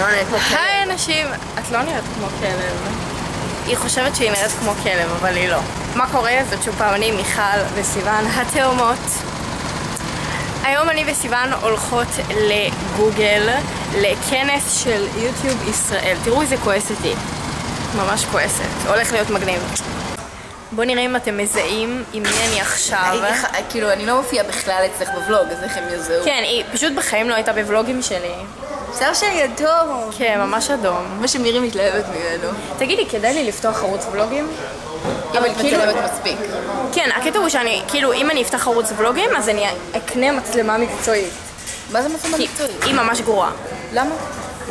לא נראית כמו כלב. היי אנשים, את לא נראית כמו כלב. היא חושבת שהיא נראית כמו כלב, אבל היא לא. מה קורה? זאת שוב פעם אני, מיכל וסיוון התאומות. היום אני וסיוון הולכות לגוגל לכנס של יוטיוב ישראל. תראו איזה כועסת היא. ממש כועסת. הולך להיות מגניב. בואו נראה אם אתם מזהים עם מי אני עכשיו. כאילו, אני לא מופיעה בכלל אצלך בוולוג, אז איך הם יזהו? כן, היא פשוט בחיים לא הייתה בוולוגים שלי. שיער שלי אדום. כן, ממש אדום. מה שמירי מתלהבת ממנו. תגידי, כדאי לי לפתוח ערוץ ולוגים? אבל כאילו- מצלמת מספיק. כן, הקטע הוא שאני, כאילו, אם אני אפתח ערוץ ולוגים, אז אני אקנה מצלמה מקצועית. מה זה מצלמה מקצועית? היא ממש גרועה. למה?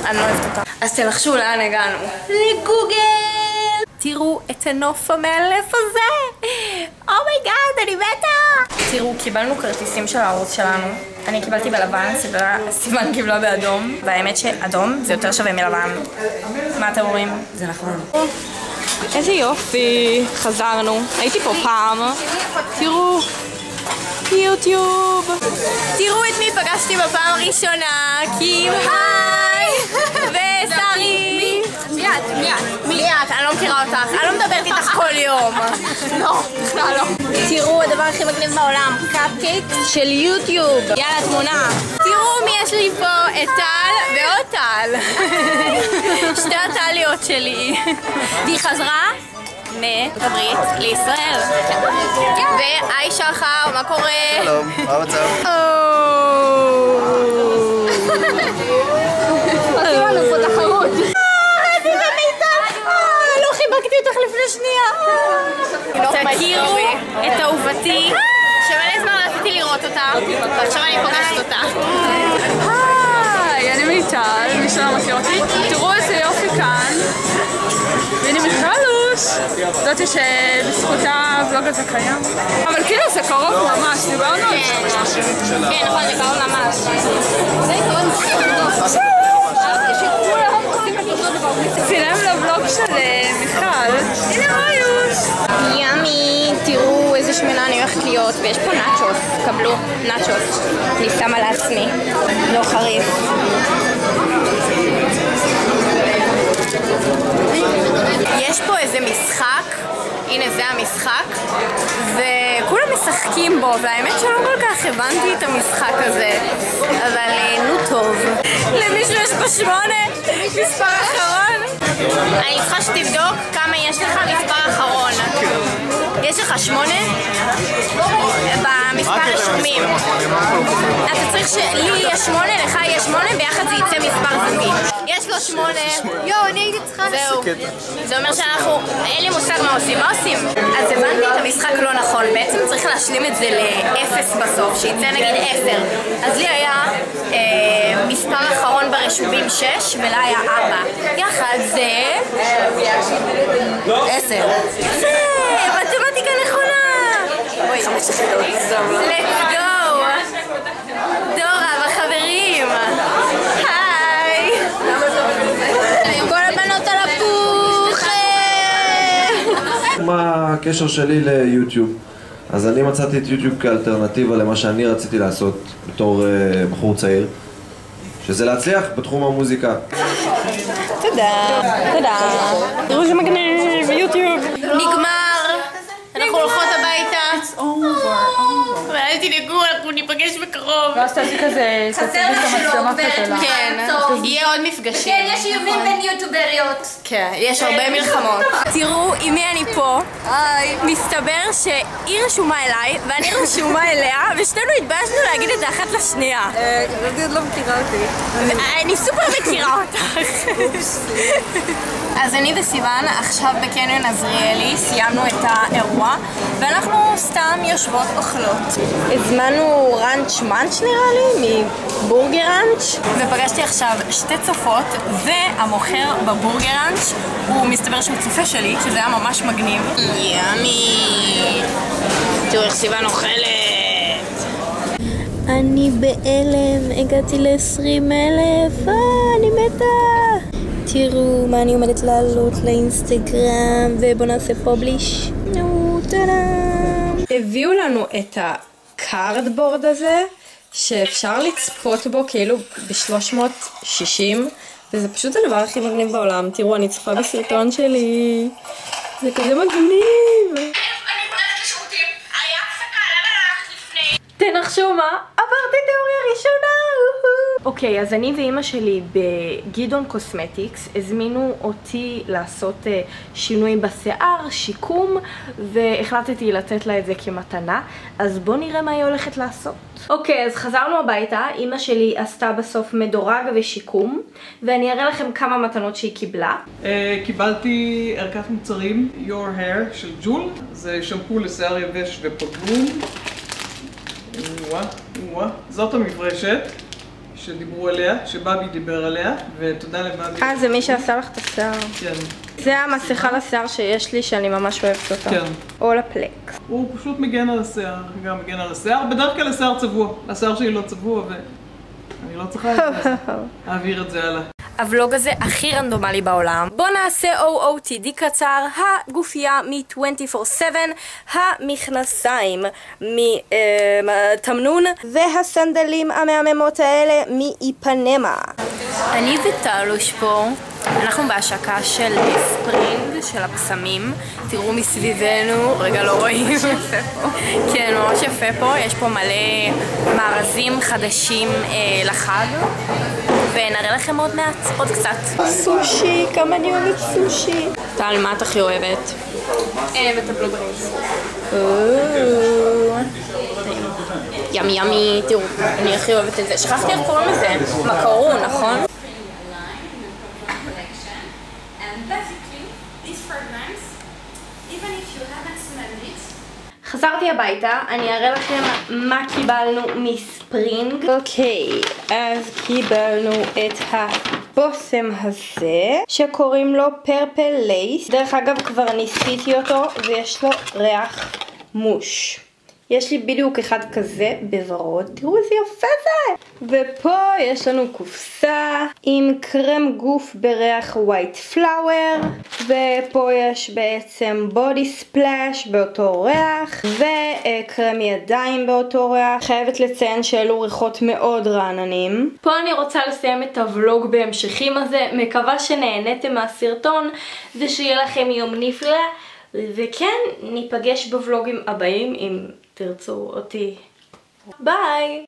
אני לא אוהבת אותה. אז תנחשו לאן הגענו. לגוגל! תראו את הנוף המאלף הזה! oh my god, אני מתה! תראו, קיבלנו כרטיסים של הערוץ שלנו. אני קיבלתי בלבן, סיוון- קיבלה באדום. והאמת שאדום זה יותר שווה מלבן. מה אתם אומרים? זה נכון. איזה יופי, חזרנו. הייתי פה פעם. תראו, יוטיוב. תראו את מי פגשתי בפעם הראשונה, קים היי! ושרי. מי את? את? אני לא מכירה אותך. אני לא מדברת איתך כל יום. לא, בכלל לא. תראו, הדבר הכי מגניב בעולם, קאפקייק של יוטיוב. יאללה, תמונה. תראו מי יש לי פה, את טל ועוד טל. שתי הטליות שלי. והיא חזרה מארצות הברית לישראל. והי שחר, מה קורה? שלום, מה המצב? עשו לנו פה תחרות. אני ומיטל. לא חיבקתי אותך לפני שנייה. תכירו את אהובתי, שמלא זמן רציתי לראות אותה, ועכשיו אני פוגשת אותה. היי, אני מיטל, מי שלא מכיר אותי. תראו איזה יופי כאן. והנה מיכלוש. זאתי שבזכותה הוולוג הזה קיים. אבל כאילו זה קרוב ממש, דיברנו על זה. כן, נכון, זה קרוב ממש. צילם לוולוג של אה, מיכל. הנה מאיוש. ימי, תראו איזה שמנה אני הולכת להיות, ויש פה נאצ'וס, קבלו, נאצ'וס. אני שמה לעצמי, לא חריף. יש פה איזה משחק, הנה זה המשחק, וכולם משחקים בו, והאמת שלא כל כך הבנתי את המשחק הזה, אבל אה, נו טוב. למישהו יש פה שמונה? מספר אחרון? אני צריכה שתבדוק כמה יש לך מספר אחרון. יש לך שמונה? במספר רשומים. אתה צריך שלי יהיה שמונה, לך יהיה שמונה, ביחד זה יצא מספר זוגי. יש לו שמונה. יואו, אני הייתי צריכה... זהו. זה אומר שאנחנו... אין לי מושג מה עושים. מה עושים? אז הבנתי את המשחק לא נכון. בעצם צריך להשלים את זה לאפס בסוף, שיצא נגיד עשר. אז לי היה אה, מספר אחרון ברשומים שש, ולה היה ארבע. יחד זה... עשר. זה! מתמטיקה נכונה! אוי, let's go! דורה וחברים! היי! כל הבנות על הפוך! אה! מה הקשר שלי ליוטיוב? אז אני מצאתי את יוטיוב כאלטרנטיבה למה שאני רציתי לעשות בתור אה, בחור צעיר שזה להצליח בתחום המוזיקה. תודה, תודה. תראו איזה מגניב, יוטיוב. נגמר! אנחנו הולכות הביתה. ואל תדאגו, אנחנו ניפגש בקרוב. ואז תעשי כזה, את המצלמה קצת אליו. כן, יהיה עוד מפגשים. כן, יש איומים בין יוטובריות. כן, יש הרבה מלחמות. תראו עם מי אני פה. היי. מסתבר שהיא רשומה אליי ואני רשומה אליה, ושתינו התביישנו להגיד את זה אחת לשנייה. אה, עוד לא מכירה אותי. אני סופר מכירה אותך. אז אני וסיוון עכשיו בקניון עזריאלי, סיימנו את האירוע, ואנחנו סתם יושבות אוכלות. הזמנו ראנץ' מאנץ' נראה לי, מבורגראנץ', ופגשתי עכשיו שתי צופות, והמוכר בבורגראנץ', הוא מסתבר שהוא צופה שלי, שזה היה ממש מגניב. ימי! תראו איך סיוון אוכלת. אני בהלם, הגעתי ל-20 אלף, אה, אני מתה. תראו מה אני עומדת לעלות לאינסטגרם, ובואו נעשה publish. נו, טאדאם. הביאו לנו את ה cardboard הזה, שאפשר לצפות בו כאילו ב-360, וזה פשוט הדבר הכי מגניב בעולם. תראו, אני צופה בסרטון שלי. זה כזה מגניב. תנחשו מה? עברתי תיאוריה ראשונה! אוקיי, אז אני ואימא שלי בגדעון קוסמטיקס הזמינו אותי לעשות אה, שינוי בשיער, שיקום, והחלטתי לתת לה את זה כמתנה, אז בואו נראה מה היא הולכת לעשות. אוקיי, אז חזרנו הביתה, אימא שלי עשתה בסוף מדורג ושיקום, ואני אראה לכם כמה מתנות שהיא קיבלה. Uh, קיבלתי ערכת מוצרים Your Hair של ג'ול, זה שמפו לשיער יבש ופגום. זאת המברשת שדיברו עליה, שבבי דיבר עליה, ותודה לבבי. אה, זה מי שעשה לך את השיער. כן, זה המסכה לשיער שיש לי, שאני ממש אוהבת אותה. כן. או לפלקס. הוא פשוט מגן על השיער, גם מגן על השיער, בדרך כלל השיער צבוע. השיער שלי לא צבוע ואני לא צריכה אעביר את זה הלאה. הוולוג הזה הכי רנדומלי בעולם. בוא נעשה OOTD קצר, הגופייה מ-24/7, המכנסיים מתמנון, והסנדלים המהממות האלה מאיפנמה. אני וטלוש פה, אנחנו בהשקה של ספרינג של הבשמים. תראו מסביבנו, רגע לא רואים. יפה פה. כן, ממש יפה פה, יש פה מלא מארזים חדשים אה, לחג. ונראה לכם עוד מעט, עוד קצת. סושי, כמה אני אוהבת סושי. טל, מה את הכי אוהבת? את הבלובריז. ימי ימי, תראו, אני הכי אוהבת את זה. שכחתי איך קוראים לזה. מקרון, נכון? And basically, these fragments, even if you haven't smelled it, חזרתי הביתה, אני אראה לכם מה קיבלנו מספרינג. אוקיי, אז קיבלנו את הבושם הזה, שקוראים לו פרפל לייס. דרך אגב, כבר ניסיתי אותו, ויש לו ריח מוש. יש לי בדיוק אחד כזה בוורוד, תראו איזה יפה זה! ופה יש לנו קופסה עם קרם גוף בריח ווייט פלאואר, ופה יש בעצם בודי ספלאש באותו ריח, וקרם ידיים באותו ריח. חייבת לציין שאלו ריחות מאוד רעננים. פה אני רוצה לסיים את הוולוג בהמשכים הזה, מקווה שנהניתם מהסרטון, ושיהיה לכם יום נפלא. וכן, ניפגש בוולוגים הבאים אם תרצו אותי. ביי!